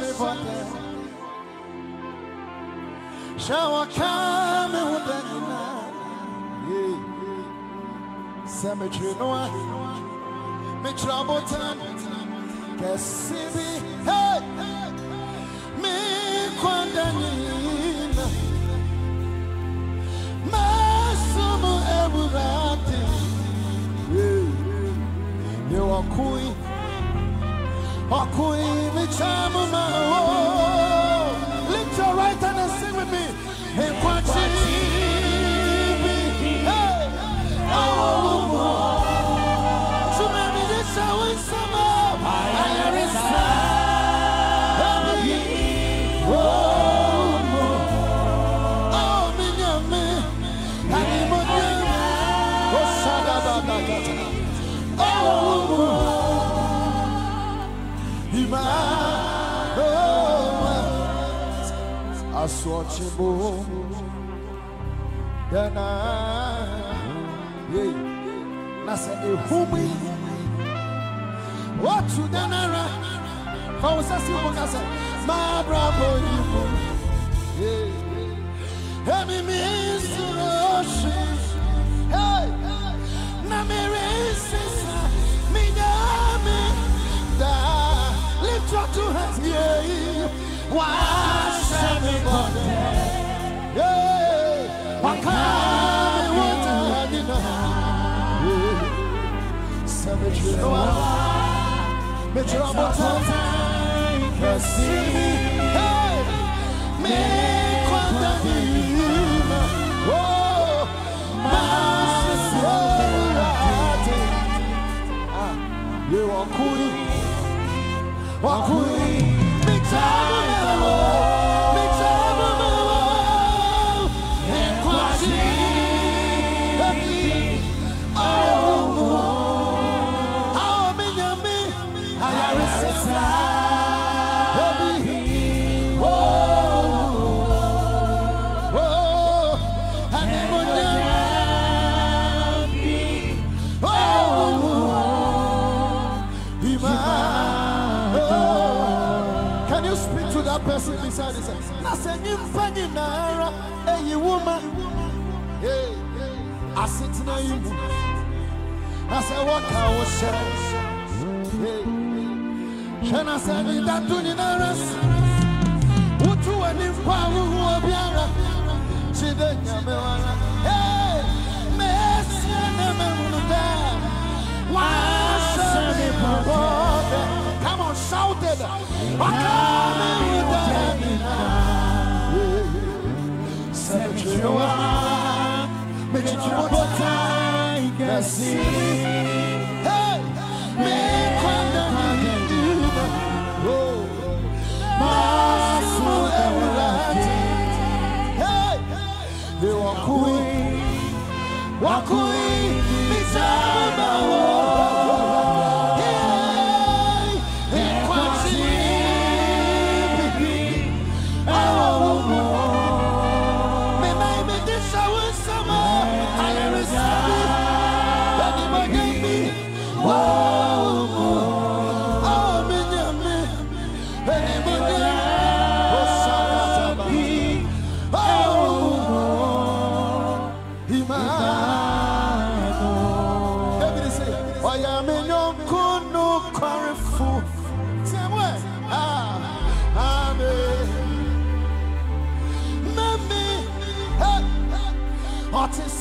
me me ho da nyinaa Yei. sɛ metwere no a mekyerɛ abotan kɛse bi Hey! me kwada nyina masom awurade ne wɔkoe mo lift your right hand and sing with me Ima Aswachimo Dana Yei Nasa ehumi Watu danara Fawusa si mukasa Ma bravo yimu no ar. Me tira a botão. Me. Oh! Mas eu vou Eu vou Ocuri. Me tira Nyimpa nyinara eyi woman Hey asetena yi mu na sɛ wɔka wo hyɛ Hey. hwɛ na sɛ ne dato nyinara se wotu w'ani mpa a wohu obiara gye dɛ nyame wara Hey. meɛsie ne mahunu dɛ wahyɛ me bɔbɔ dɛ Come on, shout it. Waka me with the assim.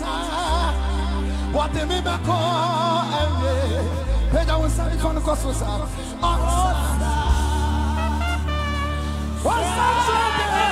Sáá, wọ́n mi bẹ́ kọ́ ẹ̀rẹ́. Pẹ̀jà wọn sáré kọ́ ní kọ́sọ̀ sá. Ọtí sáá, wọ́n sáré dé.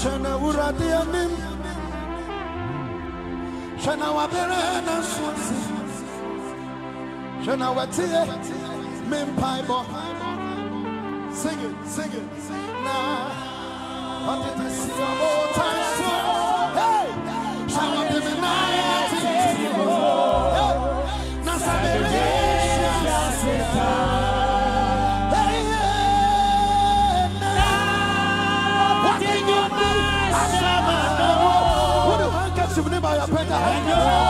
Shana uradi amim Shana wabere na swasi Shana watie Mim paibo Sing it, sing it. Now But it is a more fire. Put the hand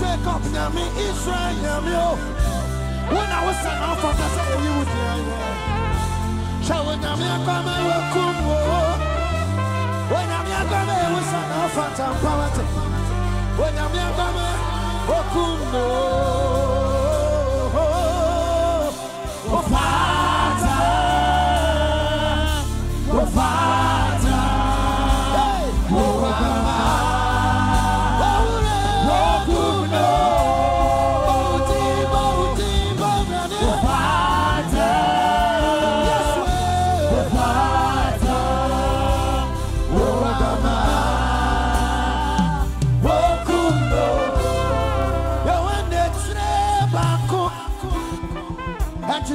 Jacob nyame Israel when nyame o wɔn a wosa na ɔfata sɛ wɔyi wo deɛ yɛ hyɛ wɔ nyame when I'm wo wɔ nyame akɔma ɛwosa I'm ɔfata when I'm nyame akɔma wɔkum wo